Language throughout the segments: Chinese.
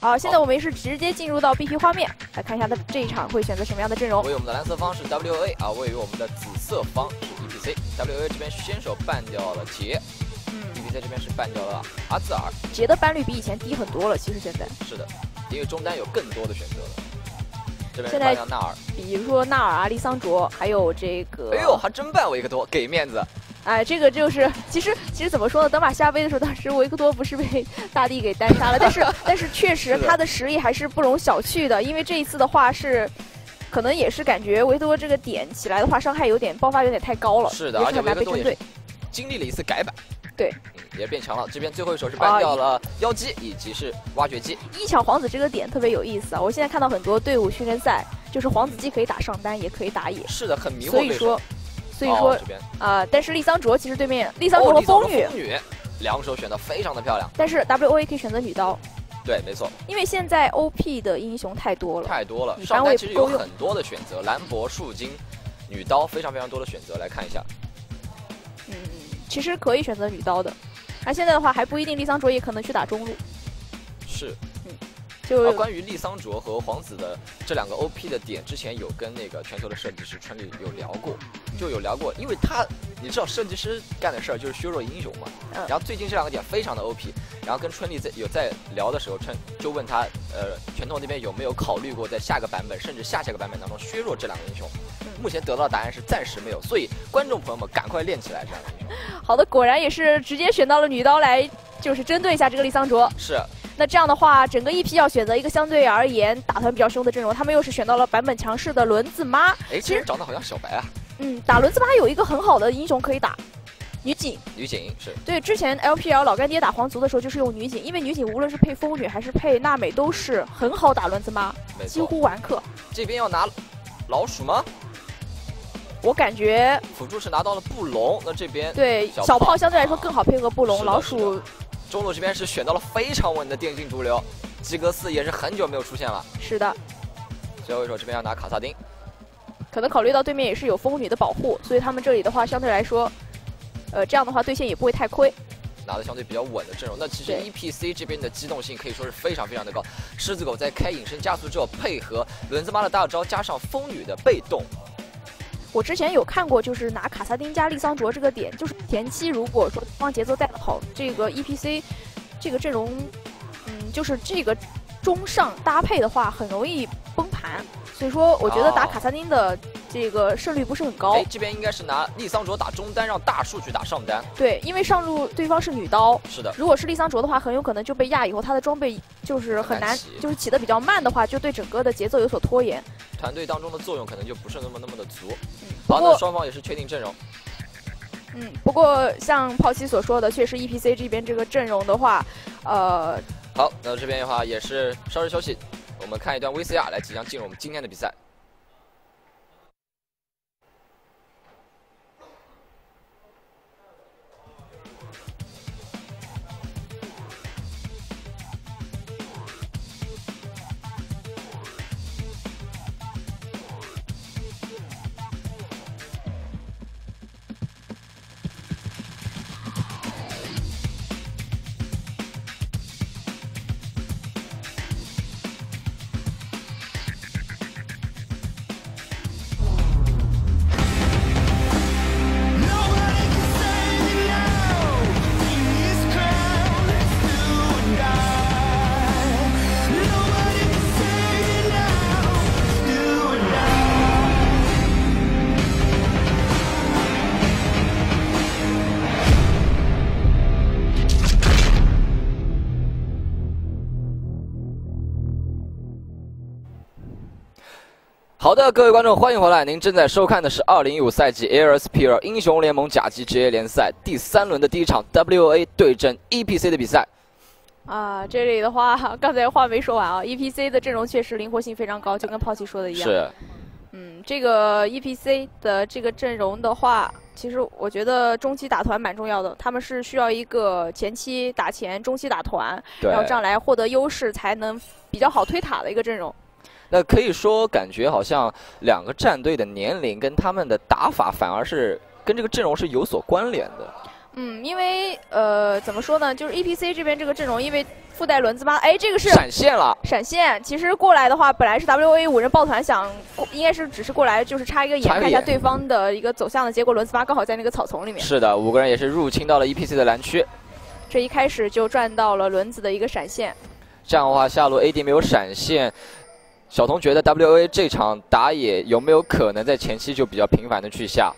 好，现在我们也是直接进入到 BP 画面，来看一下他这一场会选择什么样的阵容。为我们的蓝色方是 WA 啊，位于我们的紫色方是 EPC。WA 这边先手办掉了杰，嗯，EPC 这边是办掉了阿兹尔。杰的班率比以前低很多了，其实现在。是的，因为中单有更多的选择了。这边办掉纳尔，比如说纳尔阿、利桑卓，还有这个。哎呦，还真办维克多，给面子。哎，这个就是其实其实怎么说呢？德玛西亚杯的时候，当时维克多不是被 大帝给单杀了，但是 但是确实他的实力还是不容小觑的。因为这一次的话是，可能也是感觉维克多这个点起来的话，伤害有点爆发有点太高了，是的，而且维克多也经历了一次改版，对，也变强了。这边最后一手是搬掉了妖姬以及是挖掘机。一抢皇子这个点特别有意思啊！我现在看到很多队伍训练赛，就是皇子既可以打上单，也可以打野，是的，很迷惑。所以说。所以说啊，但是丽桑卓其实对面丽桑卓和风女，两手选的非常的漂亮。但是 W O A 可以选择女刀，对，没错。因为现在 O P 的英雄太多了，太多了。上单其实有很多的选择，兰博、树精、女刀，非常非常多的选择。来看一下，嗯，其实可以选择女刀的。那现在的话还不一定，丽桑卓也可能去打中路。是。嗯就关于丽桑卓和皇子的这两个 OP 的点，之前有跟那个全球的设计师春丽有聊过，就有聊过，因为他你知道设计师干的事儿就是削弱英雄嘛。然后最近这两个点非常的 OP，然后跟春丽在有在聊的时候，春就问他，呃，拳头那边有没有考虑过在下个版本甚至下下个版本当中削弱这两个英雄？目前得到的答案是暂时没有，所以观众朋友们赶快练起来这两个英雄。好的，果然也是直接选到了女刀来，就是针对一下这个丽桑卓。是。那这样的话，整个 EP 要选择一个相对而言打团比较凶的阵容，他们又是选到了版本强势的轮子妈。哎，其实长得好像小白啊。嗯，打轮子妈有一个很好的英雄可以打，女警。女警是。对，之前 LPL 老干爹打皇族的时候就是用女警，因为女警无论是配风女还是配娜美都是很好打轮子妈，几乎完克。这边要拿老鼠吗？我感觉辅助是拿到了布隆，那这边对小炮相对来说更好配合布隆，老鼠。中路这边是选到了非常稳的电竞毒瘤，基格斯也是很久没有出现了。是的，最后一手这边要拿卡萨丁，可能考虑到对面也是有风女的保护，所以他们这里的话相对来说，呃，这样的话对线也不会太亏，拿的相对比较稳的阵容。那其实 EPC 这边的机动性可以说是非常非常的高，狮子狗在开隐身加速之后，配合轮子妈的大招，加上风女的被动。我之前有看过，就是拿卡萨丁加利桑卓这个点，就是前期如果说对方节奏带的好，这个 EPC 这个阵容，嗯，就是这个中上搭配的话，很容易崩盘。所以说，我觉得打卡萨丁的这个胜率不是很高。哎，这边应该是拿利桑卓打中单，让大树去打上单。对，因为上路对方是女刀。是的。如果是利桑卓的话，很有可能就被压以后，他的装备就是很难，就是起的比较慢的话，就对整个的节奏有所拖延。团队当中的作用可能就不是那么那么的足。嗯。好，那双方也是确定阵容。嗯，不过像炮七所说的，确实 EPC 这边这个阵容的话，呃。好，那这边的话也是稍事休息。我们看一段 VCR，来即将进入我们今天的比赛。好的，各位观众，欢迎回来！您正在收看的是二零一五赛季 AirSpear 英雄联盟甲级职业联赛第三轮的第一场 WA 对阵 EPC 的比赛。啊，这里的话，刚才话没说完啊，EPC 的阵容确实灵活性非常高，就跟抛弃说的一样。是。嗯，这个 EPC 的这个阵容的话，其实我觉得中期打团蛮重要的，他们是需要一个前期打钱，中期打团，然后这样来获得优势，才能比较好推塔的一个阵容。那可以说，感觉好像两个战队的年龄跟他们的打法反而是跟这个阵容是有所关联的。嗯，因为呃，怎么说呢？就是 EPC 这边这个阵容，因为附带轮子吧，哎，这个是闪现了。闪现，其实过来的话，本来是 WA 五人抱团想，应该是只是过来就是插一个眼，看一下对方的一个走向的结果。轮子吧刚好在那个草丛里面。是的，五个人也是入侵到了 EPC 的蓝区。这一开始就赚到了轮子的一个闪现。这样的话，下路 AD 没有闪现，小童觉得 WA 这场打野有没有可能在前期就比较频繁的去下？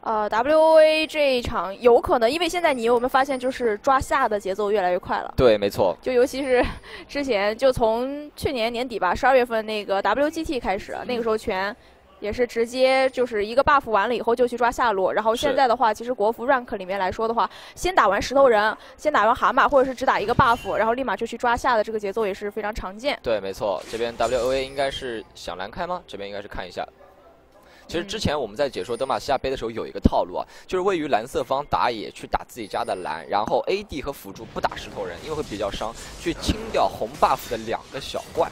呃，WOA 这一场有可能，因为现在你有没有发现，就是抓下的节奏越来越快了？对，没错。就尤其是之前，就从去年年底吧，十二月份那个 WGT 开始，那个时候全也是直接就是一个 buff 完了以后就去抓下路。然后现在的话，其实国服 rank 里面来说的话，先打完石头人，先打完蛤蟆，或者是只打一个 buff，然后立马就去抓下的这个节奏也是非常常见。对，没错。这边 WOA 应该是想蓝开吗？这边应该是看一下。其实之前我们在解说德玛西亚杯的时候有一个套路啊，就是位于蓝色方打野去打自己家的蓝，然后 AD 和辅助不打石头人，因为会比较伤，去清掉红 buff 的两个小怪，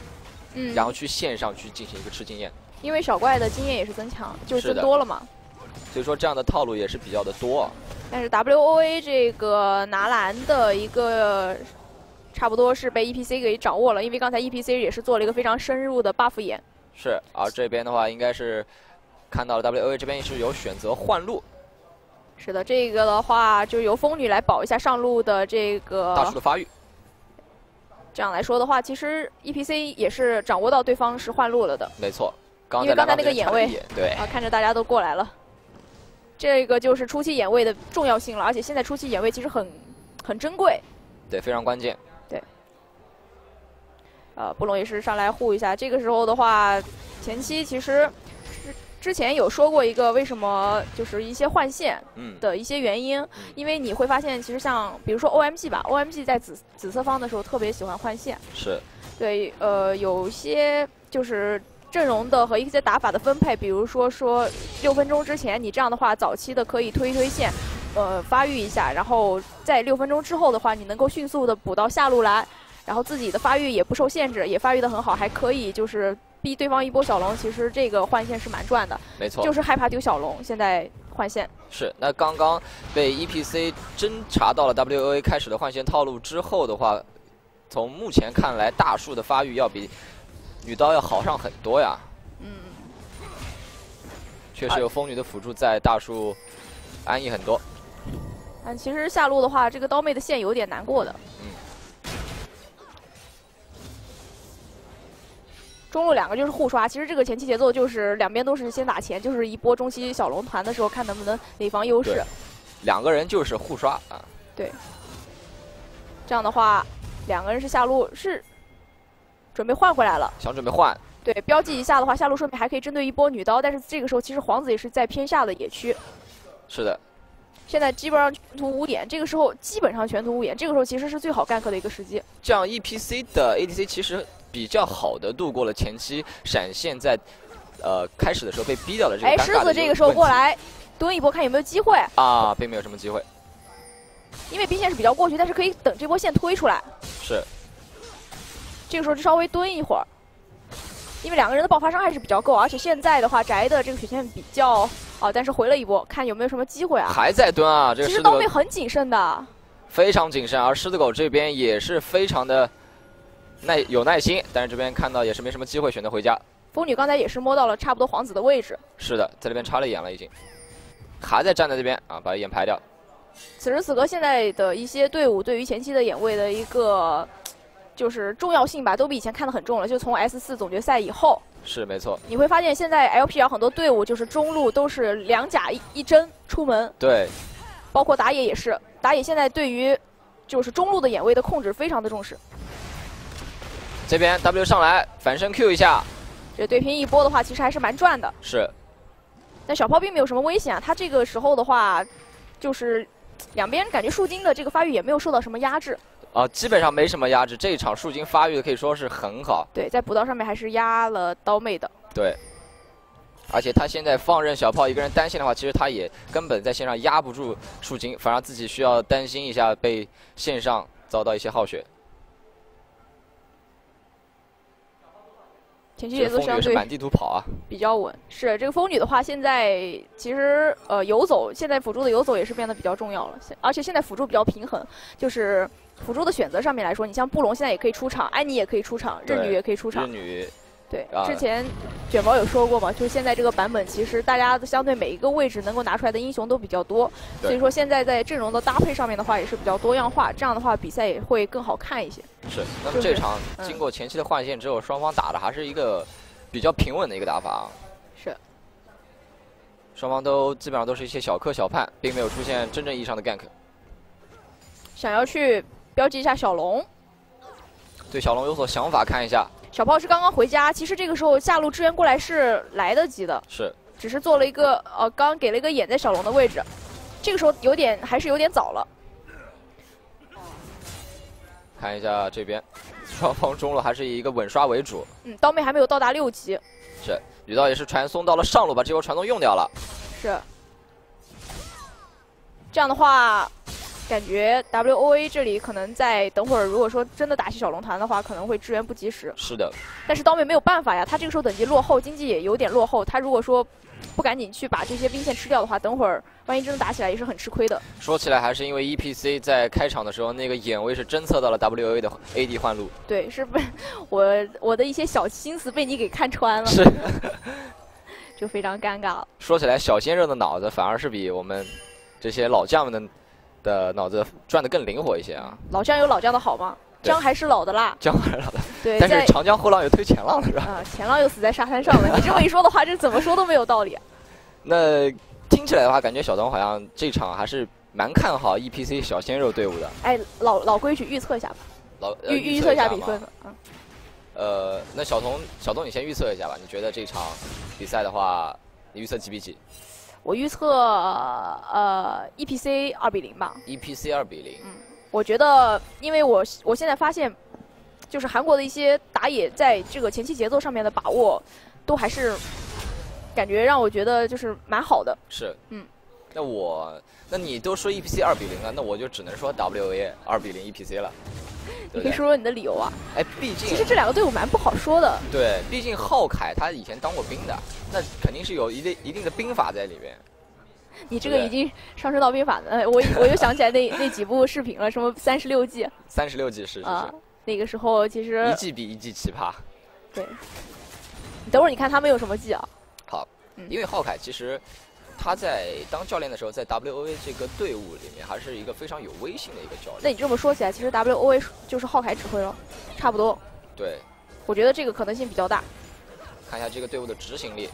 嗯，然后去线上去进行一个吃经验。因为小怪的经验也是增强，就是增多了嘛。所以说这样的套路也是比较的多。但是 WOA 这个拿蓝的一个，差不多是被 EPC 给掌握了，因为刚才 EPC 也是做了一个非常深入的 buff 眼。是，而这边的话应该是。看到了，W O A 这边也是有选择换路。是的，这个的话就由风女来保一下上路的这个大树的发育。这样来说的话，其实 E P C 也是掌握到对方是换路了的。没错，因为刚才那个眼位，对啊，看着大家都过来了。这个就是初期眼位的重要性了，而且现在初期眼位其实很很珍贵。对，非常关键。对。呃，布隆也是上来护一下。这个时候的话，前期其实。之前有说过一个为什么就是一些换线的一些原因，因为你会发现其实像比如说 OMG 吧，OMG 在紫紫色方的时候特别喜欢换线，是，对，呃，有些就是阵容的和一些打法的分配，比如说说六分钟之前你这样的话，早期的可以推一推线，呃，发育一下，然后在六分钟之后的话，你能够迅速的补到下路来，然后自己的发育也不受限制，也发育的很好，还可以就是。逼对方一波小龙，其实这个换线是蛮赚的。没错，就是害怕丢小龙，现在换线。是，那刚刚被 EPC 侦查到了 WOA 开始的换线套路之后的话，从目前看来，大树的发育要比女刀要好上很多呀。嗯。确实有风女的辅助在，大树安逸很多。嗯，其实下路的话，这个刀妹的线有点难过的。嗯中路两个就是互刷，其实这个前期节奏就是两边都是先打钱，就是一波中期小龙团的时候看能不能哪方优势。两个人就是互刷啊。对。这样的话，两个人是下路是准备换回来了。想准备换。对，标记一下的话，下路说明还可以针对一波女刀，但是这个时候其实皇子也是在偏下的野区。是的。现在基本上全图无眼，这个时候基本上全图无眼，这个时候其实是最好干克的一个时机。这样 EPC 的 ADC 其实。比较好的度过了前期闪现，在呃开始的时候被逼掉了这个。哎，狮子这个时候过来蹲一波，看有没有机会啊，并没有什么机会，因为兵线是比较过去，但是可以等这波线推出来。是，这个时候就稍微蹲一会儿，因为两个人的爆发伤害是比较够，而且现在的话宅的这个血线比较哦，但是回了一波，看有没有什么机会啊？还在蹲啊，这个其实刀妹很谨慎的，非常谨慎，而狮子狗这边也是非常的。耐有耐心，但是这边看到也是没什么机会，选择回家。风女刚才也是摸到了差不多皇子的位置。是的，在这边插了眼了，已经，还在站在这边啊，把眼排掉。此时此刻，现在的一些队伍对于前期的眼位的一个就是重要性吧，都比以前看得很重了。就从 S 四总决赛以后，是没错。你会发现现在 LPL 很多队伍就是中路都是两甲一一针出门。对。包括打野也是，打野现在对于就是中路的眼位的控制非常的重视。这边 W 上来反身 Q 一下，这对拼一波的话，其实还是蛮赚的。是，但小炮并没有什么危险啊。他这个时候的话，就是两边感觉树精的这个发育也没有受到什么压制。啊，基本上没什么压制。这一场树精发育的可以说是很好。对，在补刀上面还是压了刀妹的。对，而且他现在放任小炮一个人单线的话，其实他也根本在线上压不住树精，反而自己需要担心一下被线上遭到一些耗血。前期节奏相对满地图跑啊，比较稳。是这个风女的话，现在其实呃游走，现在辅助的游走也是变得比较重要了。而且现在辅助比较平衡，就是辅助的选择上面来说，你像布隆现在也可以出场，安妮也可以出场，日女也可以出场。日女。对，之前卷毛有说过嘛，就是现在这个版本，其实大家相对每一个位置能够拿出来的英雄都比较多，所以说现在在阵容的搭配上面的话也是比较多样化，这样的话比赛也会更好看一些。是，那么这场经过前期的换线之后，双方打的还是一个比较平稳的一个打法。是，双方都基本上都是一些小磕小判，并没有出现真正意义上的 gank。想要去标记一下小龙，对小龙有所想法，看一下。小炮是刚刚回家，其实这个时候下路支援过来是来得及的，是，只是做了一个呃，刚给了一个眼在小龙的位置，这个时候有点还是有点早了。看一下这边，双方中路还是以一个稳刷为主。嗯，刀妹还没有到达六级。是，雨刀也是传送到了上路，把这波传送用掉了。是，这样的话。感觉 W O A 这里可能在等会儿，如果说真的打起小龙团的话，可能会支援不及时。是的。但是刀妹没有办法呀，他这个时候等级落后，经济也有点落后。他如果说不赶紧去把这些兵线吃掉的话，等会儿万一真的打起来也是很吃亏的。说起来还是因为 E P C 在开场的时候那个眼位是侦测到了 W O A 的 A D 换路。对，是被我我的一些小心思被你给看穿了。是。就非常尴尬了。说起来，小鲜肉的脑子反而是比我们这些老将们的。的脑子转得更灵活一些啊！老姜有老姜的好吗？姜还是老的辣。姜还是老的。对。但是长江后浪又推前浪了是吧？啊，前浪又死在沙滩上了。你这么一说的话，这怎么说都没有道理。那听起来的话，感觉小东好像这场还是蛮看好 E P C 小鲜肉队伍的。哎，老老规矩，预测一下吧。老预预测一下比分。啊。呃，那小童，小东你先预测一下吧。你觉得这场比赛的话，你预测几比几？我预测呃，E P C 二比零吧。E P C 二比零。嗯，我觉得，因为我我现在发现，就是韩国的一些打野在这个前期节奏上面的把握，都还是感觉让我觉得就是蛮好的。是。嗯。那我，那你都说 E P C 二比零了，那我就只能说 W A 二比零 E P C 了。你可以说说你的理由啊？哎，毕竟其实这两个队伍蛮不好说的。对，毕竟浩凯他以前当过兵的，那肯定是有一定一定的兵法在里面。你这个已经上升到兵法了，我 我又想起来那那几部视频了，什么三十六计。三十六计是是是。那个时候其实一计比一计奇葩。对。等会儿你看他们有什么计啊？好，因为浩凯其实。他在当教练的时候，在 W O A 这个队伍里面，还是一个非常有威信的一个教练。那你这么说起来，其实 W O A 就是浩凯指挥了，差不多。对，我觉得这个可能性比较大。看一下这个队伍的执行力。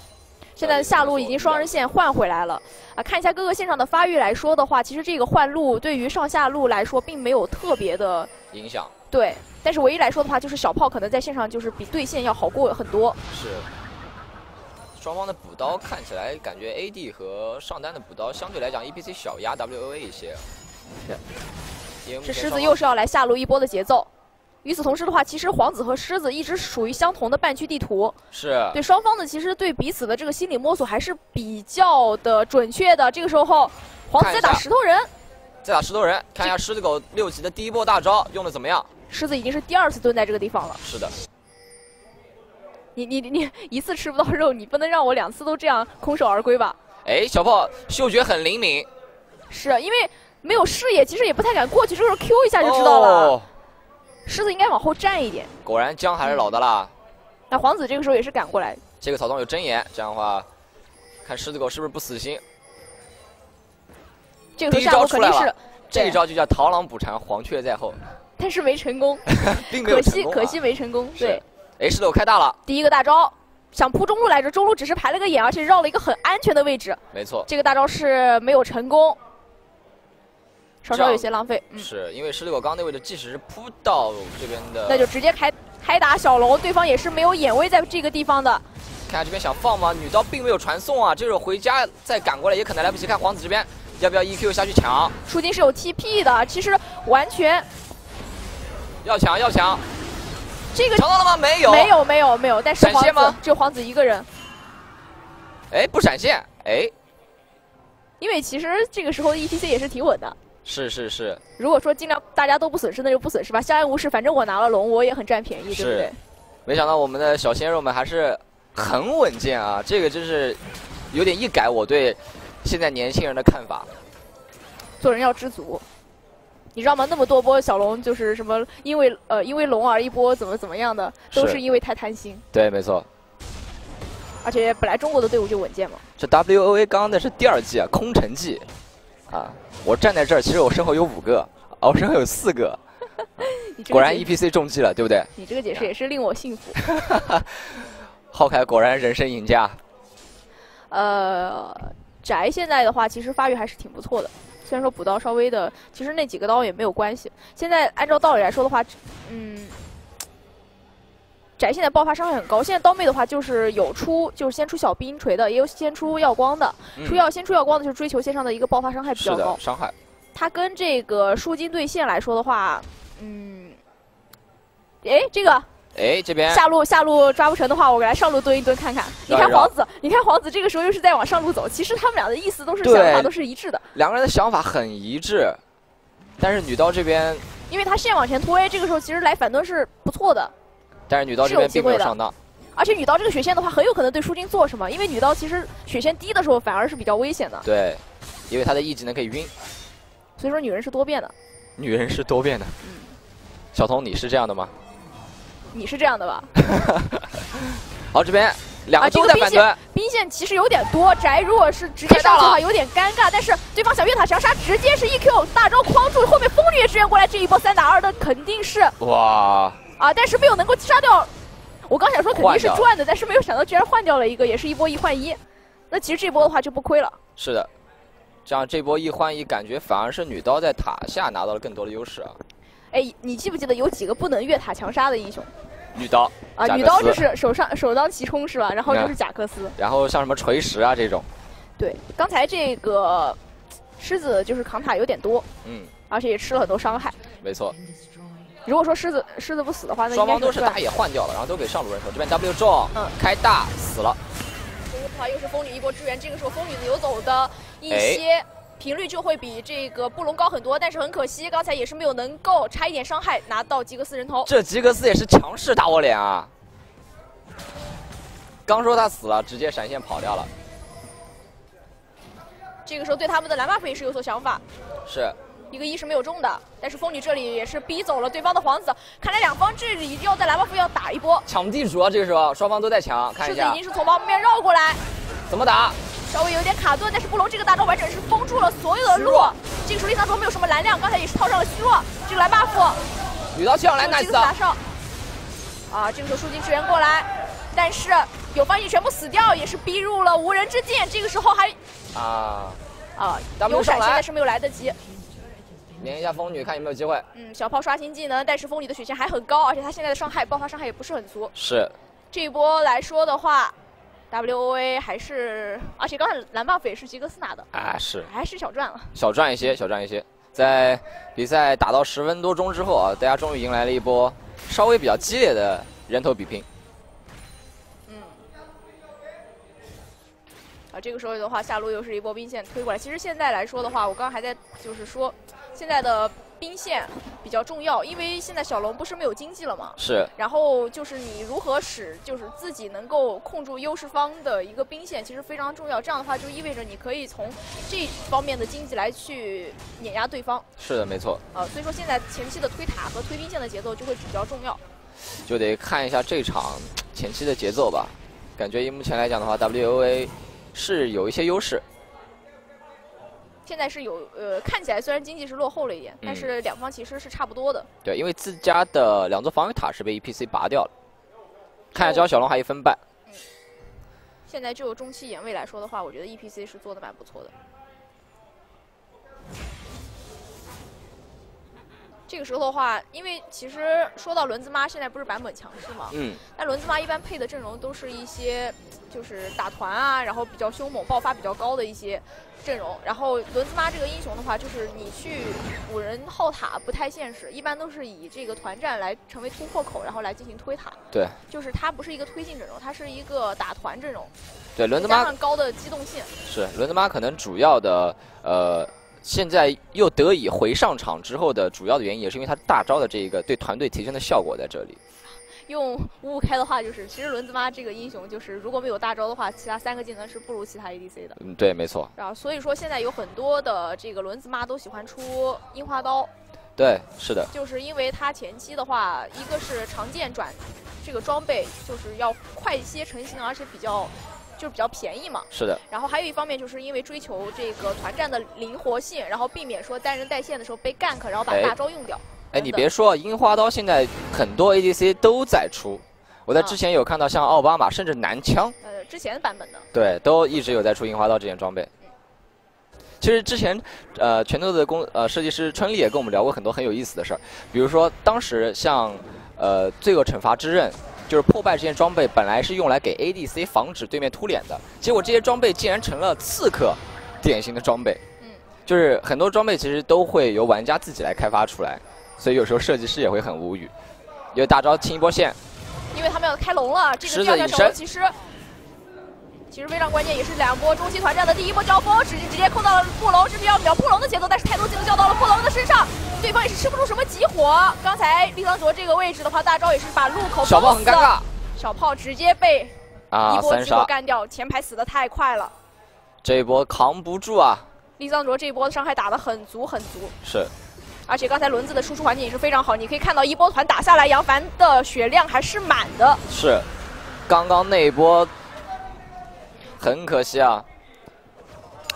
现在下路已经双人线换回来了啊！看一下各个线上的发育来说的话，其实这个换路对于上下路来说并没有特别的影响。对，但是唯一来说的话，就是小炮可能在线上就是比对线要好过很多。是。双方的补刀看起来感觉 AD 和上单的补刀相对来讲 EPC 小压 WOA 一些，是。这狮子又是要来下路一波的节奏。与此同时的话，其实皇子和狮子一直属于相同的半区地图。是。对双方的其实对彼此的这个心理摸索还是比较的准确的。这个时候，皇子在打石头人。在打石头人，看一下狮子狗六级的第一波大招用的怎么样？狮子已经是第二次蹲在这个地方了。是的。你你你一次吃不到肉，你不能让我两次都这样空手而归吧？哎，小炮嗅觉很灵敏，是因为没有视野，其实也不太敢过去，这时候 Q 一下就知道了。狮子应该往后站一点。果然姜还是老的辣。那皇子这个时候也是赶过来。这个草丛有真眼，这样的话，看狮子狗是不是不死心。这个下路肯定是。这一招就叫螳螂捕蝉，黄雀在后。但是没成功，并没有成功。可惜可惜没成功，对。哎，石头开大了！第一个大招，想扑中路来着，中路只是排了个眼，而且绕了一个很安全的位置。没错，这个大招是没有成功，稍稍有些浪费。是因为十六狗刚那位置，即使是扑到这边的，那就直接开开打小龙，对方也是没有眼位在这个地方的。看下这边想放吗？女刀并没有传送啊，这时候回家再赶过来也可能来不及。看皇子这边要不要 E Q 下去抢？出金是有 T P 的，其实完全要抢要抢。这个抢到了吗？没有，没有，没有，没有。但是闪现吗？只有皇子一个人。哎，不闪现，哎。因为其实这个时候 E T C 也是挺稳的。是是是。如果说尽量大家都不损失，那就不损失吧，相安无事。反正我拿了龙，我也很占便宜，对不对？没想到我们的小鲜肉们还是很稳健啊！这个真是有点一改我对现在年轻人的看法。做人要知足，你知道吗？那么多波小龙就是什么因为呃因为龙而一波怎么怎么样的，都是因为太贪心。对，没错。而且本来中国的队伍就稳健嘛。这 W O A 刚刚那是第二季啊，空城计啊！我站在这儿，其实我身后有五个，我身后有四个。果然 E P C 中计了，对不对？你这个解释也是令我信服。浩凯果然人生赢家。呃，宅现在的话，其实发育还是挺不错的。虽然说补刀稍微的，其实那几个刀也没有关系。现在按照道理来说的话，嗯。宅现在爆发伤害很高，现在刀妹的话就是有出就是先出小冰锤的，也有先出耀光的。出耀先出耀光的就是追求线上的一个爆发伤害比较高。伤害。它跟这个树金对线来说的话，嗯，哎，这个，哎，这边下路下路抓不成的话，我来上路蹲一蹲看看。你看皇子，你看皇子这个时候又是在往上路走，其实他们俩的意思都是想法都是一致的。两个人的想法很一致，但是女刀这边，因为他线往前推，这个时候其实来反蹲是不错的。但是女刀这边并没有上当，而且女刀这个血线的话，很有可能对舒金做什么？因为女刀其实血线低的时候反而是比较危险的。对，因为她的 E 技能可以晕。所以说女人是多变的。女人是多变的。嗯。小童，你是这样的吗？你是这样的吧？好，这边两个都在反蹲。兵线其实有点多，宅如果是直接上去的话有点尴尬。但是对方想越塔强杀，直接是 E Q 大招框住，后面风女也支援过来，这一波三打二的肯定是。哇。啊！但是没有能够杀掉，我刚想说肯定是赚的，但是没有想到居然换掉了一个，也是一波一换一。那其实这波的话就不亏了。是的，这样这波一换一，感觉反而是女刀在塔下拿到了更多的优势啊。哎，你记不记得有几个不能越塔强杀的英雄？女刀啊，女刀就是手上首当其冲是吧？然后就是贾克斯，然后像什么锤石啊这种。对，刚才这个狮子就是扛塔有点多，嗯，而且也吃了很多伤害。没错。如果说狮子狮子不死的话，那双方都是大野换掉了，然后都给上路人头。这边 W 中，嗯，开大死了。又是风女一波支援，这个时候风女游走的一些频率就会比这个布隆高很多，但是很可惜，刚才也是没有能够差一点伤害拿到吉格斯人头。这吉格斯也是强势打我脸啊！刚说他死了，直接闪现跑掉了。这个时候对他们的蓝 buff 也是有所想法。是。一个一是没有中的，但是风女这里也是逼走了对方的皇子。看来两方这里要在蓝 buff 要打一波抢地主啊！这个时候双方都在抢，看一下。狮子已经是从旁边绕过来，怎么打？稍微有点卡顿，但是布隆这个大招完整是封住了所有的路。这个时候丽桑卓没有什么蓝量，刚才也是套上了虚弱。这个蓝 buff，女刀上来，nice。啊，这个时候舒金支援过来，但是有方翼全部死掉，也是逼入了无人之境。这个时候还啊啊，有闪现但是没有来得及。连一下风女，看有没有机会。嗯，小炮刷新技能，但是风女的血线还很高，而且她现在的伤害爆发伤害也不是很足。是。这一波来说的话，W O A 还是，而且刚才蓝 buff 也是吉格斯拿的。啊，是。还是小赚了。小赚一些，小赚一些。在比赛打到十分多钟之后啊，大家终于迎来了一波稍微比较激烈的人头比拼。嗯啊，这个时候的话，下路又是一波兵线推过来。其实现在来说的话，我刚刚还在就是说，现在的兵线比较重要，因为现在小龙不是没有经济了吗？是。然后就是你如何使就是自己能够控住优势方的一个兵线，其实非常重要。这样的话就意味着你可以从这方面的经济来去碾压对方。是的，没错。呃，所以说现在前期的推塔和推兵线的节奏就会比较重要。就得看一下这场前期的节奏吧。感觉以目前来讲的话，WOA。是有一些优势，现在是有呃，看起来虽然经济是落后了一点，但是两方其实是差不多的。对，因为自家的两座防御塔是被 EPC 拔掉了，看下，只要小龙还一分半。嗯，现在就中期眼位来说的话，我觉得 EPC 是做的蛮不错的。这个时候的话，因为其实说到轮子妈，现在不是版本强势嘛，嗯，但轮子妈一般配的阵容都是一些就是打团啊，然后比较凶猛、爆发比较高的一些阵容。然后轮子妈这个英雄的话，就是你去五人耗塔不太现实，一般都是以这个团战来成为突破口，然后来进行推塔。对，就是它不是一个推进阵容，它是一个打团阵容。对，轮子妈高的机动性。是轮子妈可能主要的呃。现在又得以回上场之后的主要的原因，也是因为他大招的这个对团队提升的效果在这里。用五五开的话，就是其实轮子妈这个英雄，就是如果没有大招的话，其他三个技能是不如其他 ADC 的。嗯，对，没错。然后所以说现在有很多的这个轮子妈都喜欢出樱花刀。对，是的。就是因为它前期的话，一个是长剑转这个装备就是要快一些成型，而且比较就是比较便宜嘛。是的。然后还有一方面就是因为追求这个团战的灵活性，然后避免说单人带线的时候被 gank，然后把大招用掉。哎，你别说，樱花刀现在很多 ADC 都在出。我在之前有看到像奥巴马，甚至男枪，呃，之前版本的，对，都一直有在出樱花刀这件装备。其实之前，呃，拳头的工呃设计师春丽也跟我们聊过很多很有意思的事儿，比如说当时像呃罪恶惩罚之刃，就是破败这件装备本来是用来给 ADC 防止对面突脸的，结果这些装备竟然成了刺客典型的装备。嗯，就是很多装备其实都会由玩家自己来开发出来。所以有时候设计师也会很无语，有大招清一波线，因为他们要开龙了。这个跳跳小龙其实其实非常关键，也是两波中期团战的第一波交锋，直接直接控到了布隆，这是要秒布隆的节奏，但是太多技能交到了布隆的身上，对方也是吃不出什么急火。刚才丽桑卓这个位置的话，大招也是把路口小炮很尴尬，小炮直接被一波急火干掉，前排死的太快了，这一波扛不住啊！丽桑卓这一波的伤害打的很足很足，是。而且刚才轮子的输出环境也是非常好，你可以看到一波团打下来，杨凡的血量还是满的。是，刚刚那一波很可惜啊。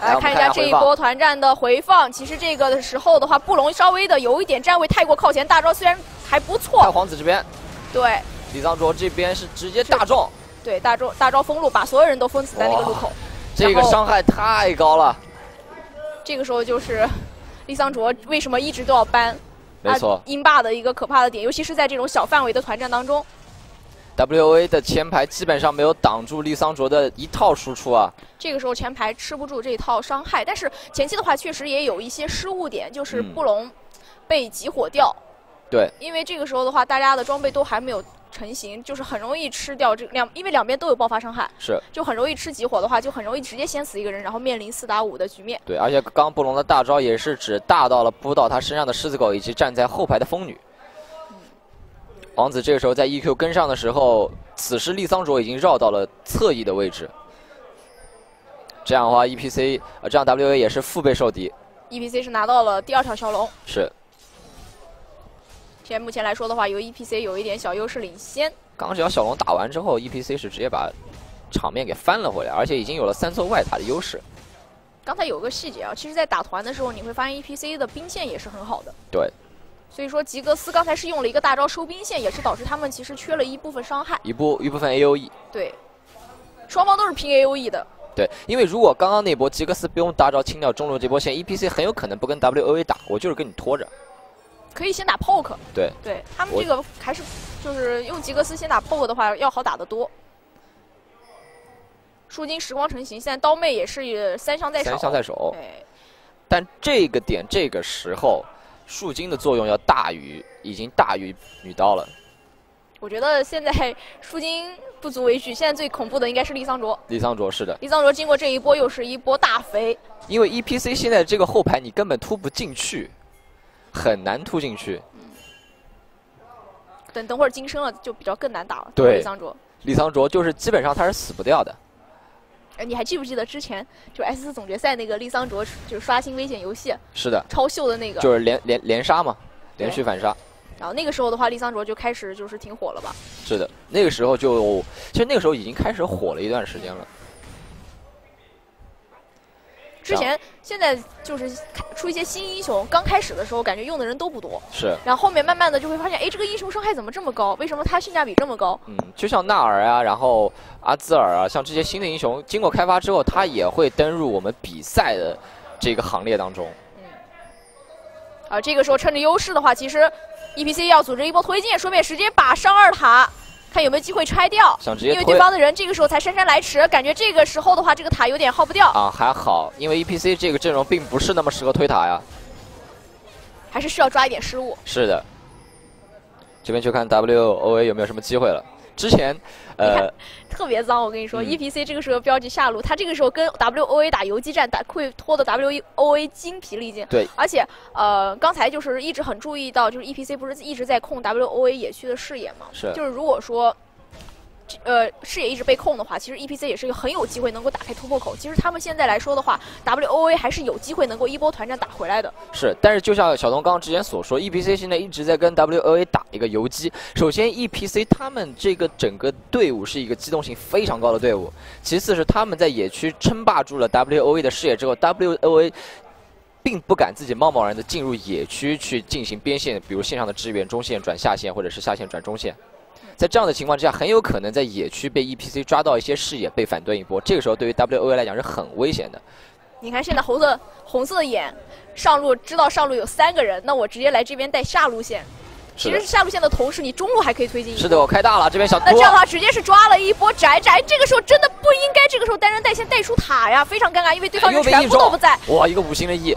来看一下这一波团战的回放，其实这个的时候的话，布隆稍微的有一点站位太过靠前，大招虽然还不错。太皇子这边，对，李桑卓这边是直接大招，对，大招大招封路，把所有人都封死在那个路口。这个伤害太高了。这个时候就是。李桑卓为什么一直都要搬？没错，英霸的一个可怕的点，尤其是在这种小范围的团战当中。W A 的前排基本上没有挡住丽桑卓的一套输出啊。这个时候前排吃不住这一套伤害，但是前期的话确实也有一些失误点，就是布隆被集火掉。对，因为这个时候的话，大家的装备都还没有。成型就是很容易吃掉这两，因为两边都有爆发伤害，是就很容易吃集火的话，就很容易直接先死一个人，然后面临四打五的局面。对，而且刚布隆的大招也是只大到了扑到他身上的狮子狗以及站在后排的风女。王子这个时候在 EQ 跟上的时候，此时丽桑卓已经绕到了侧翼的位置。这样的话，EPC 呃，这样 WA 也是腹背受敌。EPC 是拿到了第二条小龙。是。现在目前来说的话，由 EPC 有一点小优势领先。刚刚这条小龙打完之后，EPC 是直接把场面给翻了回来，而且已经有了三座外塔的优势。刚才有个细节啊，其实，在打团的时候，你会发现 EPC 的兵线也是很好的。对。所以说，吉格斯刚才是用了一个大招收兵线，也是导致他们其实缺了一部分伤害。一部一部分 AOE。对。双方都是拼 AOE 的。对，因为如果刚刚那波吉格斯不用大招清掉中路这波线，EPC 很有可能不跟 WOA 打，我就是跟你拖着。可以先打 poke，对，对他们这个还是就是用吉格斯先打 poke 的话要好打得多。树精时光成型，现在刀妹也是三项在手，三项在手。对但这个点这个时候，树精的作用要大于，已经大于女刀了。我觉得现在树精不足为惧，现在最恐怖的应该是丽桑卓。丽桑卓是的，丽桑卓经过这一波又是一波大肥。因为 EPC 现在这个后排你根本突不进去。很难突进去。等等会儿金升了就比较更难打了。对，李桑卓，李桑卓就是基本上他是死不掉的。哎，你还记不记得之前就 S 四总决赛那个利桑卓就是刷新危险游戏？是的。超秀的那个。就是连连连杀嘛，连续反杀。然后那个时候的话，利桑卓就开始就是挺火了吧？是的，那个时候就其实那个时候已经开始火了一段时间了。之前现在就是出一些新英雄，刚开始的时候感觉用的人都不多，是。然后后面慢慢的就会发现，哎，这个英雄伤害怎么这么高？为什么它性价比这么高？嗯，就像纳尔啊，然后阿兹尔啊，像这些新的英雄，经过开发之后，它也会登入我们比赛的这个行列当中。嗯。啊，这个时候趁着优势的话，其实 EPC 要组织一波推进，顺便直接把上二塔。看有没有机会拆掉，因为对方的人这个时候才姗姗来迟，感觉这个时候的话，这个塔有点耗不掉啊。还好，因为 EPC 这个阵容并不是那么适合推塔呀，还是需要抓一点失误。是的，这边就看 WOA 有没有什么机会了。之前，呃，特别脏。我跟你说，E P C 这个时候标记下路，他这个时候跟 W O A 打游击战，打会拖的 W O A 精疲力尽。对，而且呃，刚才就是一直很注意到，就是 E P C 不是一直在控 W O A 野区的视野吗？是，就是如果说。呃，视野一直被控的话，其实 E P C 也是一个很有机会能够打开突破口。其实他们现在来说的话，W O A 还是有机会能够一波团战打回来的。是，但是就像小东刚刚之前所说，E P C 现在一直在跟 W O A 打一个游击。首先，E P C 他们这个整个队伍是一个机动性非常高的队伍。其次是他们在野区称霸住了 W O A 的视野之后，W O A 并不敢自己贸贸然的进入野区去进行边线，比如线上的支援，中线转下线，或者是下线转中线。在这样的情况之下，很有可能在野区被 EPC 抓到一些视野，被反蹲一波。这个时候对于 WOA 来讲是很危险的。你看现在红色红色的眼上路知道上路有三个人，那我直接来这边带下路线。其实下路线的同时，你中路还可以推进。是的，我开大了，这边小。那这样的话，直接是抓了一波宅宅。这个时候真的不应该，这个时候单人带线带出塔呀，非常尴尬，因为对方人全部都不在。哇，一个五星的 E，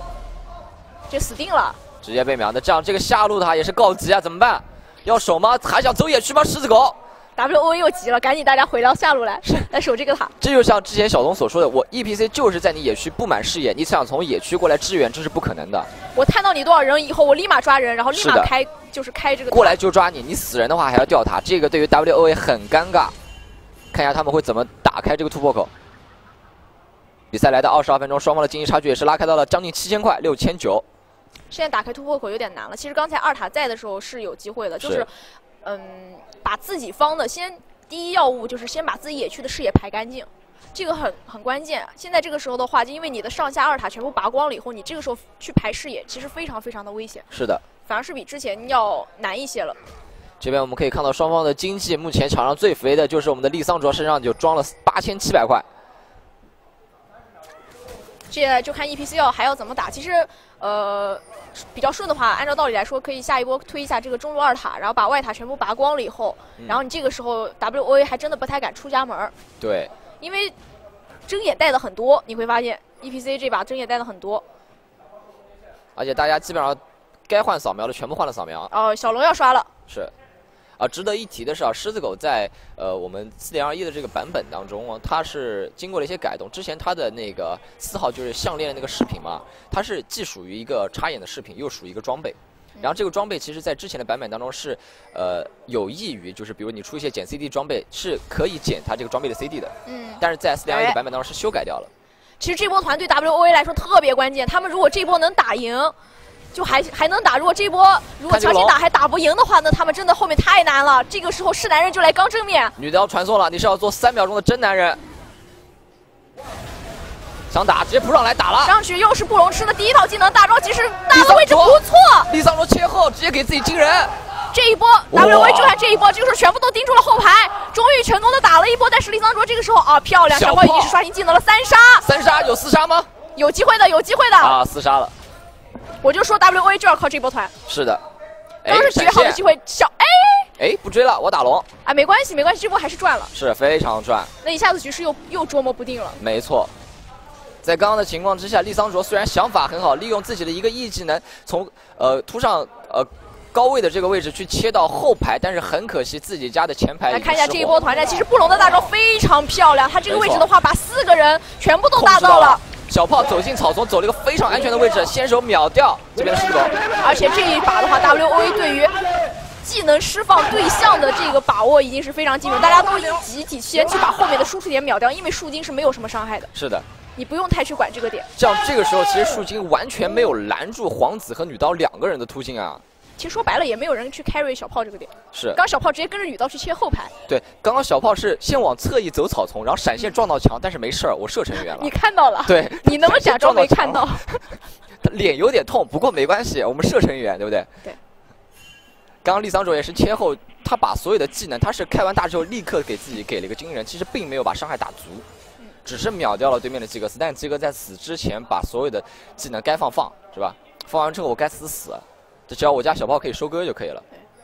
这死定了。直接被秒。那这样这个下路塔也是告急啊，怎么办？要守吗？还想走野区吗？狮子狗，W O 又急了，赶紧大家回到下路来，来守这个塔。这就像之前小东所说的，我 E P C 就是在你野区布满视野，你想从野区过来支援，这是不可能的。我探到你多少人以后，我立马抓人，然后立马开，就是开这个。过来就抓你，你死人的话还要掉塔，这个对于 W O A 很尴尬。看一下他们会怎么打开这个突破口。比赛来到二十二分钟，双方的经济差距也是拉开到了将近七千块，六千九。现在打开突破口有点难了。其实刚才二塔在的时候是有机会的，就是，嗯，把自己方的先第一要务就是先把自己野区的视野排干净，这个很很关键。现在这个时候的话，就因为你的上下二塔全部拔光了以后，你这个时候去排视野其实非常非常的危险。是的，反而是比之前要难一些了。这边我们可以看到双方的经济，目前场上最肥的就是我们的利桑卓身上就装了八千七百块。这就看 E P C 要还要怎么打。其实，呃，比较顺的话，按照道理来说，可以下一波推一下这个中路二塔，然后把外塔全部拔光了以后，然后你这个时候 W O A 还真的不太敢出家门对。因为睁眼带的很多，你会发现 E P C 这把睁眼带的很多。而且大家基本上该换扫描的全部换了扫描。哦，小龙要刷了。是。啊，值得一提的是啊，狮子狗在呃我们四点二一的这个版本当中啊，它是经过了一些改动。之前它的那个四号就是项链的那个饰品嘛，它是既属于一个插眼的饰品，又属于一个装备。然后这个装备其实在之前的版本当中是呃有益于，就是比如你出一些减 CD 装备是可以减它这个装备的 CD 的。嗯。但是在四点二一的版本当中是修改掉了。其实这波团对 WOA 来说特别关键，他们如果这波能打赢。就还还能打，如果这波如果强行打还打不赢的话，那他们真的后面太难了。这个时候是男人就来刚正面，女的要传送了，你是要做三秒钟的真男人，想打直接扑上来打了。上去又是布隆吃的第一套技能，大招其实打的位置不错。李桑卓切后直接给自己惊人，这一波 W V 就看这一波，这个时候全部都盯住了后排，终于成功的打了一波。但是李桑卓这个时候啊漂亮，小炮已经是刷新技能了三杀，三杀有四杀吗？有机会的，有机会的啊四杀了。我就说 W O A 就要靠这波团。是的，当时绝好的机会，小哎哎不追了，我打龙。啊，没关系没关系，这波还是赚了。是非常赚。那一下子局势又又捉摸不定了。没错，在刚刚的情况之下，利桑卓虽然想法很好，利用自己的一个 E 技能从呃突上呃高位的这个位置去切到后排，但是很可惜自己家的前排。来看一下这一波团战，其实布隆的大招非常漂亮，他这个位置的话把四个人全部都打到了。小炮走进草丛，走了一个非常安全的位置，先手秒掉这边的狮子狗。而且这一把的话，W O A 对于技能释放对象的这个把握已经是非常精准，大家都集体先去把后面的输出点秒掉，因为树精是没有什么伤害的。是的，你不用太去管这个点。像这个时候，其实树精完全没有拦住皇子和女刀两个人的突进啊。其实说白了，也没有人去 carry 小炮这个点。是，刚小炮直接跟着女刀去切后排。对，刚刚小炮是先往侧翼走草丛，然后闪现撞到墙，但是没事儿，我射程远了。你看到了？对，你能不能假装没看到？脸有点痛，不过没关系，我们射程远，对不对？对。刚刚丽桑卓也是切后，他把所有的技能，他是开完大之后立刻给自己给了一个惊人，其实并没有把伤害打足，只是秒掉了对面的基格斯。但基格在死之前把所有的技能该放放，是吧？放完之后我该死死。只要我家小炮可以收割就可以了。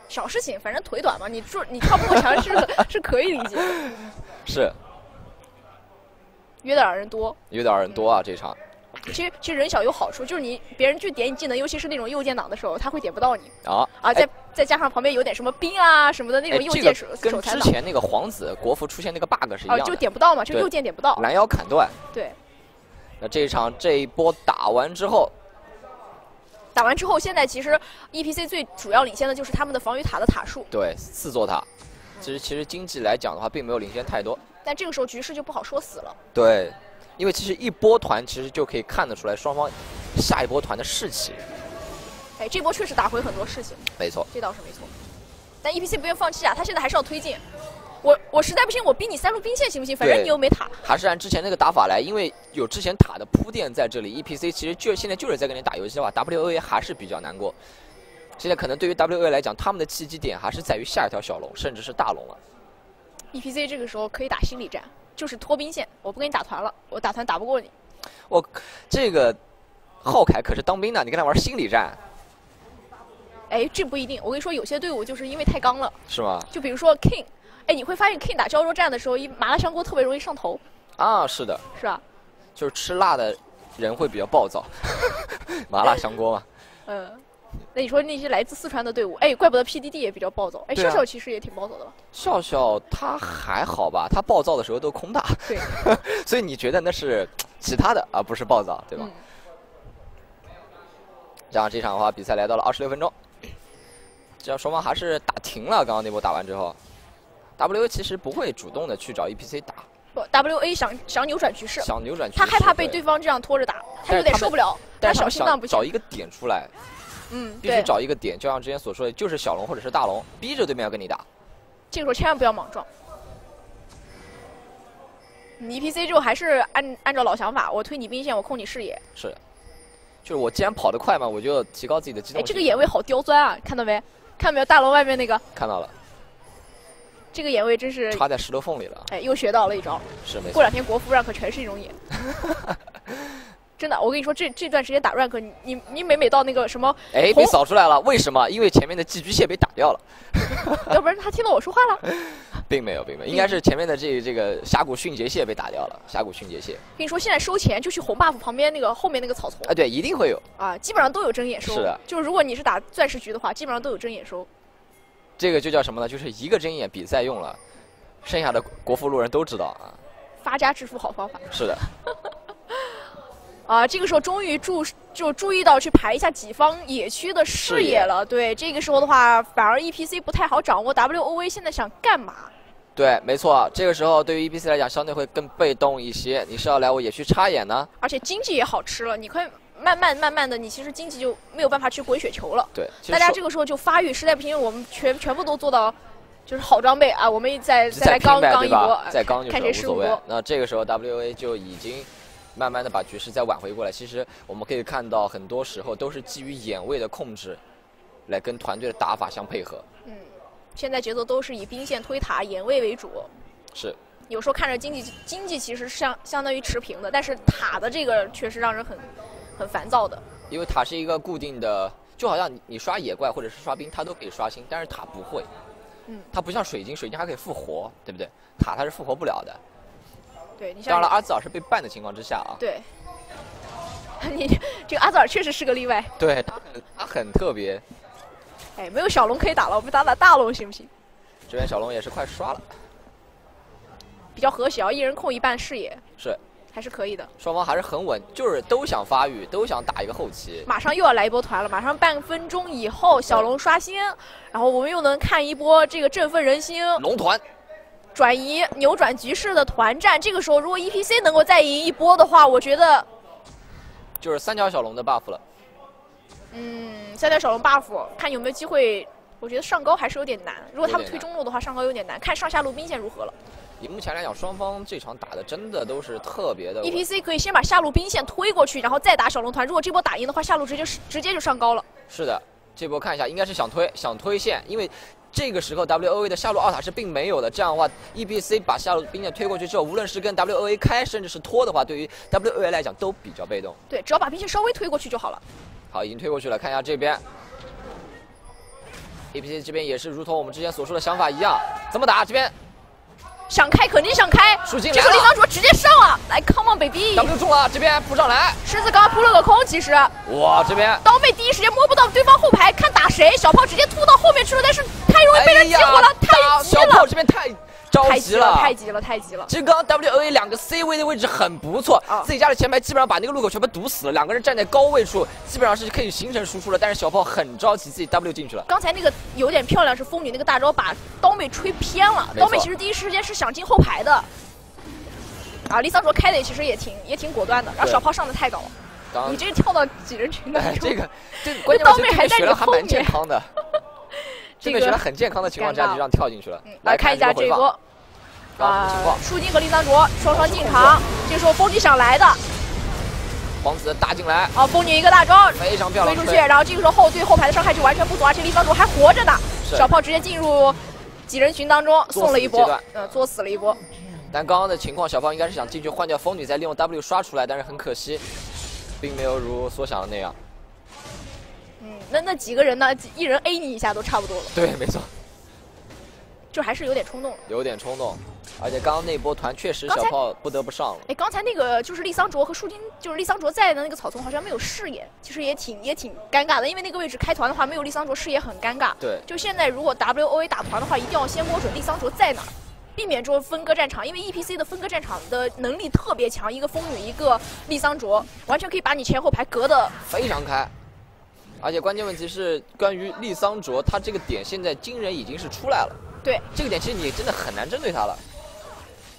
小事情，反正腿短嘛，你说你跳不过墙是是可以理解。是。约的人多。约的人多啊，这场。其实其实人小有好处，就是你别人去点你技能，尤其是那种右键档的时候，他会点不到你。啊啊！再再加上旁边有点什么兵啊什么的那种右键手手跟之前那个皇子国服出现那个 bug 是一样的。就点不到嘛，就右键点不到。拦腰砍断。对。那这一场这一波打完之后，打完之后，现在其实 EPC 最主要领先的就是他们的防御塔的塔数。对，四座塔。其实其实经济来讲的话，并没有领先太多。但这个时候局势就不好说死了。对。因为其实一波团其实就可以看得出来双方下一波团的士气。哎，这波确实打回很多士气。没错，这倒是没错。但 EPC 不愿放弃啊，他现在还是要推进。我我实在不行，我逼你三路兵线行不行？反正你又没塔。还是按之前那个打法来，因为有之前塔的铺垫在这里，EPC 其实就现在就是在跟你打游戏的话，WOA 还是比较难过。现在可能对于 WOA 来讲，他们的契机点还是在于下一条小龙，甚至是大龙了。EPC 这个时候可以打心理战。就是拖兵线，我不跟你打团了，我打团打不过你。我这个浩凯可是当兵的，你跟他玩心理战？哎，这不一定。我跟你说，有些队伍就是因为太刚了。是吗？就比如说 King，哎，你会发现 King 打焦州战的时候，一麻辣香锅特别容易上头。啊，是的。是吧？就是吃辣的人会比较暴躁，麻辣香锅嘛。嗯。那你说那些来自四川的队伍，哎，怪不得 PDD 也比较暴躁。哎，笑笑其实也挺暴躁的吧？笑笑他还好吧？他暴躁的时候都空大。对。所以你觉得那是其他的，而不是暴躁，对吧？这样这场的话，比赛来到了二十六分钟，这样双方还是打停了。刚刚那波打完之后，W 其实不会主动的去找 EPC 打。不，WA 想想扭转局势。想扭转局势。他害怕被对方这样拖着打，他有点受不了。他小心脏不行。找一个点出来。嗯，必须找一个点，就像之前所说的，就是小龙或者是大龙，逼着对面要跟你打。这个时候千万不要莽撞。你 EPC 之后还是按按照老想法，我推你兵线，我控你视野。是，就是我既然跑得快嘛，我就提高自己的机动性。哎，这个眼位好刁钻啊，看到没？看到没有？大龙外面那个。看到了。这个眼位真是。插在石头缝里了。哎，又学到了一招。是没错。过两天国服 rank 全是一种眼。真的，我跟你说，这这段时间打 rank，你你每每到那个什么，哎，被扫出来了，为什么？因为前面的寄居蟹被打掉了。要不然他听到我说话了？并没有，并没有，应该是前面的这这个峡谷迅捷蟹被打掉了。峡谷迅捷蟹。跟你说，现在收钱就去红 buff 旁边那个后面那个草丛。啊，对，一定会有。啊，基本上都有睁眼收。是的。就是如果你是打钻石局的话，基本上都有睁眼收。这个就叫什么呢？就是一个针眼比赛用了，剩下的国服路人都知道啊。发家致富好方法。是的。啊，这个时候终于注就注意到去排一下己方野区的视野了。对，这个时候的话，反而 EPC 不太好掌握。WOV 现在想干嘛？对，没错，这个时候对于 EPC 来讲，相对会更被动一些。你是要来我野区插眼呢？而且经济也好吃了，你可以慢慢慢慢的，你其实经济就没有办法去滚雪球了。对，大家这个时候就发育，实在不行，我们全全部都做到就是好装备啊，我们再再来刚刚一波，再刚看谁失误。那这个时候 WA 就已经。慢慢的把局势再挽回过来，其实我们可以看到，很多时候都是基于眼位的控制，来跟团队的打法相配合。嗯，现在节奏都是以兵线推塔、眼位为主。是。有时候看着经济经济其实是相相当于持平的，但是塔的这个确实让人很很烦躁的。因为塔是一个固定的，就好像你你刷野怪或者是刷兵，它都可以刷新，但是塔不会。嗯。它不像水晶，水晶还可以复活，对不对？塔它是复活不了的。对，你当然了，阿兹尔是被办的情况之下啊。对，你这个阿兹尔确实是个例外。对他很他很特别。哎，没有小龙可以打了，我们打打大龙行不行？这边小龙也是快刷了，比较和谐啊，一人控一半视野。是，还是可以的。双方还是很稳，就是都想发育，都想打一个后期。马上又要来一波团了，马上半分钟以后小龙刷新，然后我们又能看一波这个振奋人心。龙团。转移扭转局势的团战，这个时候如果 EPC 能够再赢一波的话，我觉得就是三条小龙的 buff 了。嗯，三条小龙 buff，看有没有机会。我觉得上高还是有点难。如果他们推中路的话，上高有点难。看上下路兵线如何了。以目前来讲，双方这场打的真的都是特别的。EPC 可以先把下路兵线推过去，然后再打小龙团。如果这波打赢的话，下路直接直接就上高了。是的，这波看一下，应该是想推想推线，因为。这个时候，WOA 的下路二塔是并没有的。这样的话，EPC 把下路兵线推过去之后，无论是跟 WOA 开，甚至是拖的话，对于 WOA 来讲都比较被动。对，只要把兵线稍微推过去就好了。好，已经推过去了。看一下这边，EPC 这边也是如同我们之前所说的想法一样，怎么打？这边想开肯定想开，这个李桑卓直接上啊，来，Come on baby，W 中了，这边扑上来，狮子刚刚扑了个空，其实，哇，这边。刀妹第一时间摸不到对方后排，看打谁，小炮直接突到后面去了，但是太容易被人激活了，太急了，小炮这边太。太急了，太急了，太急了！其实刚刚 W A 两个 C 位的位置很不错，自己家的前排基本上把那个路口全部堵死了。两个人站在高位处，基本上是可以形成输出了。但是小炮很着急，自己 W 进去了。刚才那个有点漂亮，是风女那个大招把刀妹吹偏了。刀妹其实第一时间是想进后排的。啊，李桑卓开的其实也挺也挺果断的，然后小炮上的太高了。你这跳到几人群的？这个这关键刀妹还在你后面。这个学的很健康的情况下就让跳进去了。来看一下这一波。啊，舒金和林桑卓双双进场，这时候风女想来的，皇子打进来，啊，风女一个大招，非常漂亮，飞出去，然后这个时候后对后排的伤害就完全不足，而且林桑卓还活着呢，小炮直接进入几人群当中送了一波，呃，作死了一波。但刚刚的情况，小炮应该是想进去换掉风女，再利用 W 刷出来，但是很可惜，并没有如所想的那样。嗯，那那几个人呢？一人 A 你一下都差不多了。对，没错。就还是有点冲动了，有点冲动，而且刚刚那波团确实小炮不得不上了。哎，刚才那个就是丽桑卓和舒金，就是丽桑卓在的那个草丛好像没有视野，其实也挺也挺尴尬的，因为那个位置开团的话没有丽桑卓视野很尴尬。对，就现在如果 W O A 打团的话，一定要先摸准丽桑卓在哪，避免这种分割战场，因为 E P C 的分割战场的能力特别强，一个风女一个丽桑卓，完全可以把你前后排隔的非常开。而且关键问题是关于丽桑卓，他这个点现在惊人已经是出来了。对，这个点其实你真的很难针对他了。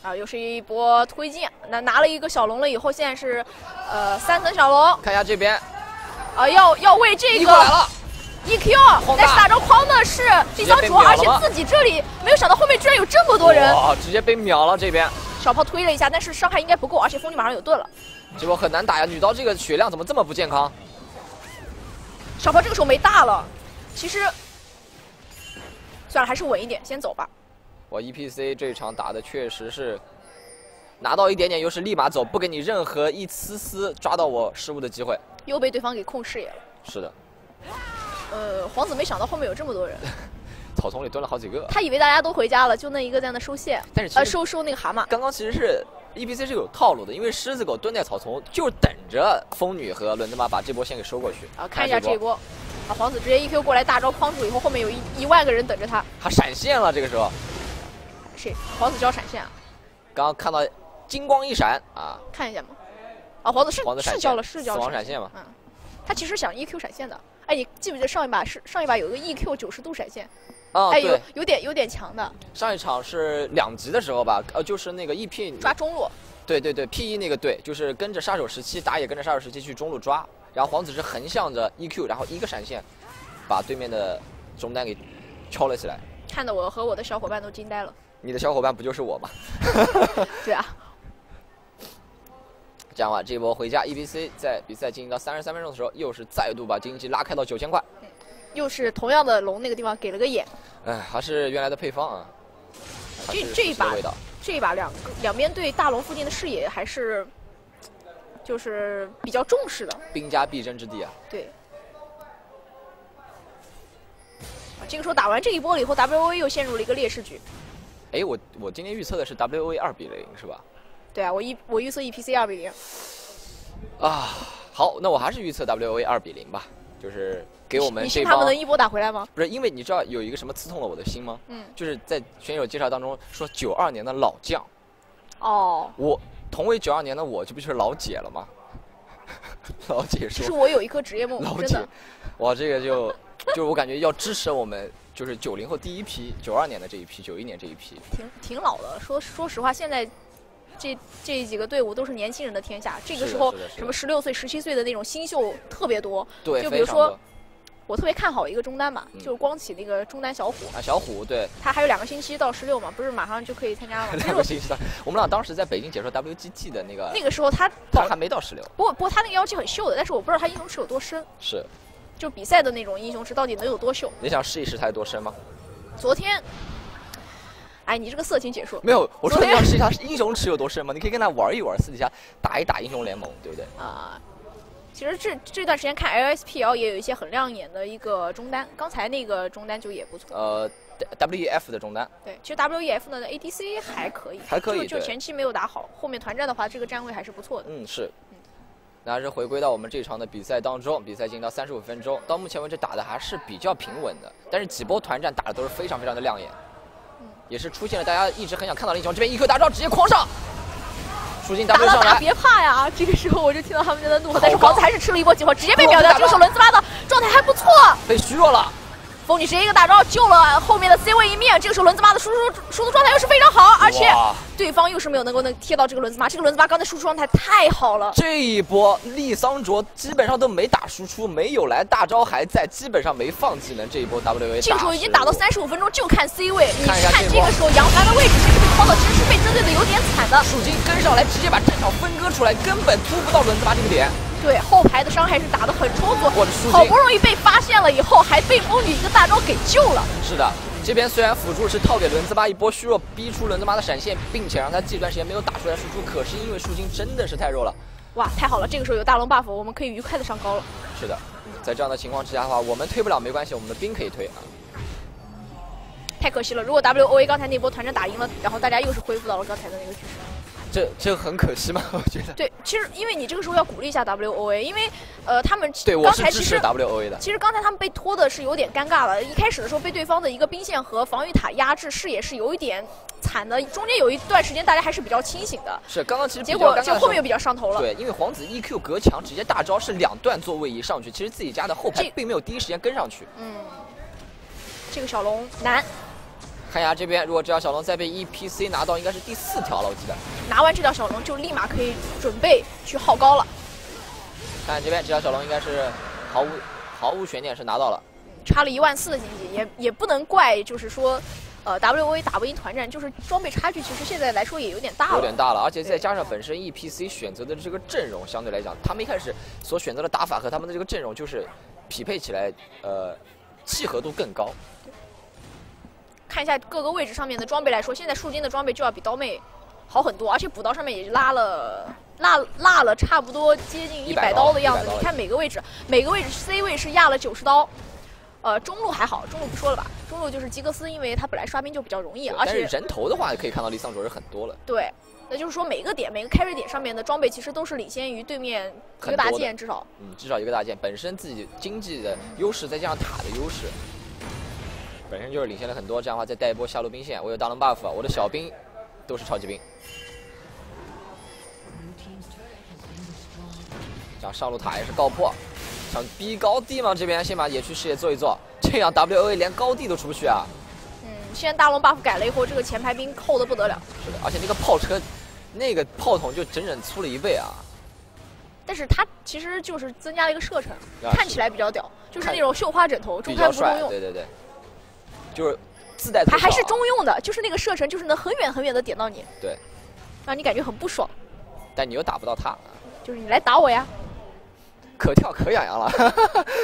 啊，又是一波推进，那拿了一个小龙了以后，现在是，呃，三层小龙。看一下这边，啊，要要为这个 E Q，但是大招框的是李桑卓，而且自己这里没有想到后面居然有这么多人，哇，直接被秒了这边。小炮推了一下，但是伤害应该不够，而且风女马上有盾了。这波很难打呀，女刀这个血量怎么这么不健康？小炮这个时候没大了，其实。算了，还是稳一点，先走吧。我 E P C 这场打的确实是拿到一点点优势，立马走，不给你任何一丝丝抓到我失误的机会。又被对方给控视野了。是的。呃，皇子没想到后面有这么多人。草丛里蹲了好几个。他以为大家都回家了，就那一个在那收线。但是呃，收收那个蛤蟆。刚刚其实是 E P C 是有套路的，因为狮子狗蹲在草丛，就等着风女和轮子妈把这波先给收过去。啊，看一下这波。啊！皇子直接 EQ 过来，大招框住以后，后面有一一万个人等着他。他闪现了，这个时候。谁？皇子交闪现啊？刚刚看到金光一闪啊！看一下嘛？啊，皇子是是交了，是教死亡闪现吗？嗯。他其实想 E Q 闪现的。哎，你记不记得上一把是上一把有一个 E Q 九十度闪现？啊，哎，有有点有点强的。上一场是两级的时候吧？呃，就是那个 E P 抓中路。对对对，P E 那个队就是跟着杀手时期打，野跟着杀手时期去中路抓。然后皇子是横向着 E Q，然后一个闪现，把对面的中单给敲了起来。看得我和我的小伙伴都惊呆了。你的小伙伴不就是我吗？对啊。这样吧，这一波回家，E B C 在比赛进行到三十三分钟的时候，又是再度把经济拉开到九千块。又是同样的龙那个地方给了个眼。哎，还是原来的配方啊。这这一把，这一把两个两边对大龙附近的视野还是。就是比较重视的，兵家必争之地啊。对。这个时候打完这一波了以后，W O A 又陷入了一个劣势局。哎，我我今天预测的是 W O A 二比零，是吧？对啊，我一我预测 E P C 二比零。啊，好，那我还是预测 W O A 二比零吧，就是给我们你信他们能一波打回来吗？不是，因为你知道有一个什么刺痛了我的心吗？嗯。就是在选手介绍当中说九二年的老将。哦。我。同为九二年的我，这不就是老姐了吗？老姐说，其实我有一颗职业梦，老姐，哇，这个就，就我感觉要支持我们，就是九零后第一批，九二年的这一批，九一年这一批，挺挺老的。说说实话，现在这这几个队伍都是年轻人的天下。这个时候，什么十六岁、十七岁的那种新秀特别多。对，就比如说。我特别看好一个中单嘛，就是光启那个中单小虎啊，小虎对，他还有两个星期到十六嘛，不是马上就可以参加了吗？两个星期到，我们俩当时在北京解说 WGT 的那个，那个时候他他还没到十六，不过不过他那个妖姬很秀的，但是我不知道他英雄池有多深，是，就比赛的那种英雄池到底能有多秀？你想试一试他有多深吗？昨天，哎，你这个色情解说没有，我说你要试一下英雄池有多深吗？你可以跟他玩一玩，私底下打一打英雄联盟，对不对？啊。其实这这段时间看 LSPL 也有一些很亮眼的一个中单，刚才那个中单就也不错。呃，W E F 的中单。对，其实 W E F 呢的 A D C 还可以，还可以，就前期没有打好，后面团战的话，这个站位还是不错的。嗯，是。那还是回归到我们这场的比赛当中，比赛进行到三十五分钟，到目前为止打的还是比较平稳的，但是几波团战打的都是非常非常的亮眼，也是出现了大家一直很想看到的英雄。这边一 Q 大招直接狂上，树精 W 上来，别怕呀！这个时候我就听到他们家的怒吼，但是皇子还是吃了一波集火，直接被秒掉。这个时候轮子妈的状态还不错，被虚弱了。风女直接一个大招救了后面的 C 位一命，这个时候轮子妈的输出输出状态又是非常好，而且对方又是没有能够能贴到这个轮子妈，这个轮子妈刚才输出状态太好了。这一波丽桑卓基本上都没打输出，没有来大招还在，基本上没放技能。这一波 W A 这个时候已经打到三十五分钟，就看 C 位，你看这个时候杨凡的位置其实被抛到，其实是被针对的有点惨的。树精跟上来直接把战场分割出来，根本突不到轮子妈这个点。对后排的伤害是打的很充足，好不容易被发现了以后，还被风女一个大招给救了。是的，这边虽然辅助是套给轮子妈一波虚弱，逼出轮子妈的闪现，并且让他这段时间没有打出来输出，可是因为树精真的是太弱了。哇，太好了，这个时候有大龙 buff，我们可以愉快的上高了。是的，在这样的情况之下的话，我们推不了没关系，我们的兵可以推啊。太可惜了，如果 W O A 刚才那波团战打赢了，然后大家又是恢复到了刚才的那个局势。这这很可惜吗？我觉得。对，其实因为你这个时候要鼓励一下 W O A，因为呃他们对我是支持 W O A 的。其实刚才他们被拖的是有点尴尬了，一开始的时候被对方的一个兵线和防御塔压制，视野是有一点惨的。中间有一段时间大家还是比较清醒的。是刚刚其实结果就后面又比较上头了。对，因为皇子 E Q 隔墙，直接大招是两段做位移上去，其实自己家的后排并没有第一时间跟上去。嗯，这个小龙难。看一下这边，如果这条小龙再被 E P C 拿到，应该是第四条了，我记得。拿完这条小龙就立马可以准备去耗高了。看这边这条小龙应该是毫无毫无悬念是拿到了，差了一万四的经济，也也不能怪，就是说，呃，W V 打不赢团战，就是装备差距，其实现在来说也有点大了。有点大了，而且再加上本身 E P C 选择的这个阵容，相对来讲，他们一开始所选择的打法和他们的这个阵容就是匹配起来，呃，契合度更高。看一下各个位置上面的装备来说，现在树精的装备就要比刀妹好很多，而且补刀上面也拉了拉拉了差不多接近一百刀的样子。你看每个位置，每个位置 C 位是压了九十刀，呃，中路还好，中路不说了吧，中路就是吉格斯，因为他本来刷兵就比较容易，而且人头的话可以看到离桑卓是很多了。对，那就是说每个点每个 carry 点上面的装备其实都是领先于对面一个大件，至少嗯，至少一个大件，本身自己经济的优势再加上塔的优势。本身就是领先了很多，这样的话再带一波下路兵线，我有大龙 buff，我的小兵都是超级兵。这样上路塔也是告破，想逼高地吗？这边先把野区视野做一做，这样 W A 连高地都出不去啊。嗯，现在大龙 buff 改了以后，这个前排兵扣的不得了。是的，而且那个炮车，那个炮筒就整整粗了一倍啊。但是它其实就是增加了一个射程，看起来比较屌，就是那种绣花枕头，中开不中用。对对对。就是自带，它还是中用的，就是那个射程，就是能很远很远的点到你，对，让你感觉很不爽。但你又打不到他，就是你来打我呀，可跳可痒痒了，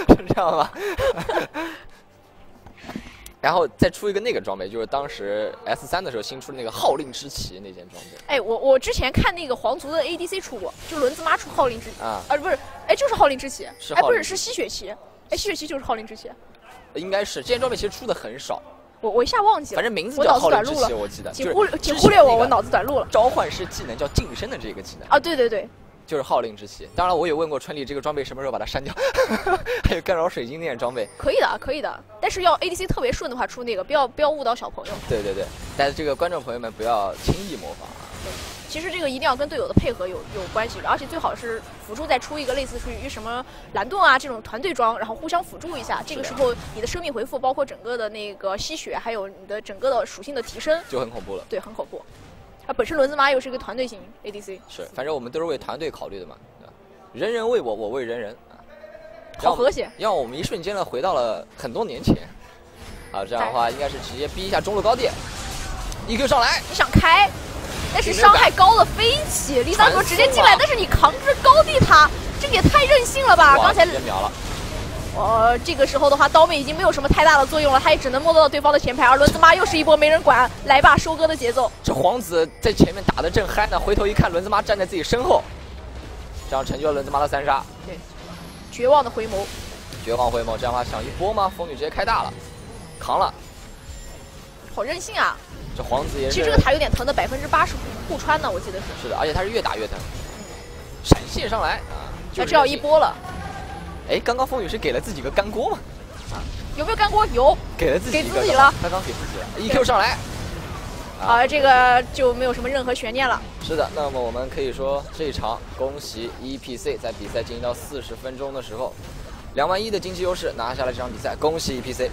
是这样吗？然后再出一个那个装备，就是当时 S 三的时候新出的那个号令之旗那件装备。哎，我我之前看那个皇族的 ADC 出过，就轮子妈出号令之旗。啊，啊不是，哎就是号令之旗，哎不是是吸血旗，哎吸血旗就是号令之旗。应该是这件装备其实出的很少，我我一下忘记了，反正名字叫号令之旗，我记得。请忽请忽略我，我脑子短路了。召唤师技能叫近身的这个技能啊，对对对，就是号令之旗。当然，我也问过春丽这个装备什么时候把它删掉，还有干扰水晶那件装备。可以的，可以的，但是要 ADC 特别顺的话出那个，不要不要误导小朋友。对对对，但是这个观众朋友们不要轻易模仿啊。其实这个一定要跟队友的配合有有关系，而且最好是辅助再出一个类似于什么蓝盾啊这种团队装，然后互相辅助一下。这个时候你的生命回复，包括整个的那个吸血，还有你的整个的属性的提升，就很恐怖了。对，很恐怖。啊，本身轮子妈又是一个团队型 ADC。是，反正我们都是为团队考虑的嘛，人人为我，我为人人啊。好和谐。让我们一瞬间呢回到了很多年前。啊，这样的话应该是直接逼一下中路高地，E Q 上来，你想开？但是伤害高了飞起，李三卓直接进来，但是你扛着高地塔，这个也太任性了吧！刚才秒了。呃，这个时候的话，刀妹已经没有什么太大的作用了，他也只能摸得到对方的前排。而轮子妈又是一波没人管，来吧，收割的节奏。这皇子在前面打的正嗨呢，回头一看，轮子妈站在自己身后，这样成就了轮子妈的三杀。对，绝望的回眸。绝望回眸，这样的话想一波吗？风女直接开大了，扛了。好任性啊！这皇子也是。其实这个塔有点疼的，百分之八十互穿呢，我记得是。是的，而且他是越打越疼。闪现上来啊！就这要一波了。哎，刚刚风雨是给了自己个干锅吗？啊，有没有干锅？有，给了自己，给自己了。他刚给自己了。E Q 上来。好，这个就没有什么任何悬念了。是的，那么我们可以说这一场，恭喜 E P C 在比赛进行到四十分钟的时候，两万一的经济优势拿下了这场比赛，恭喜 E P C。